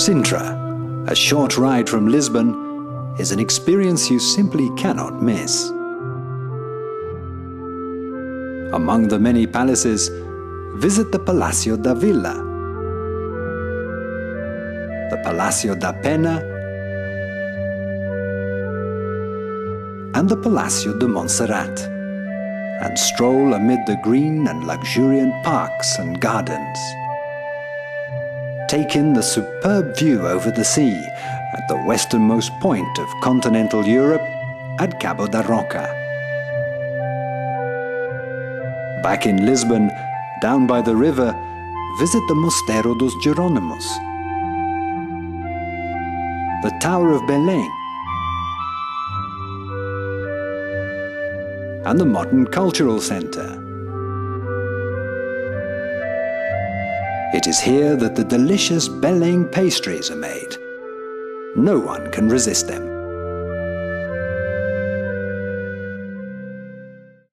Sintra, a short ride from Lisbon, is an experience you simply cannot miss. Among the many palaces, visit the Palacio da Vila, the Palacio da Pena, and the Palacio de Montserrat, and stroll amid the green and luxuriant parks and gardens. Take in the superb view over the sea at the westernmost point of continental Europe at Cabo da Roca. Back in Lisbon, down by the river, visit the Mosteiro dos Jerónimos, the Tower of Belém, and the Modern Cultural Centre. It is here that the delicious Belém pastries are made. No one can resist them.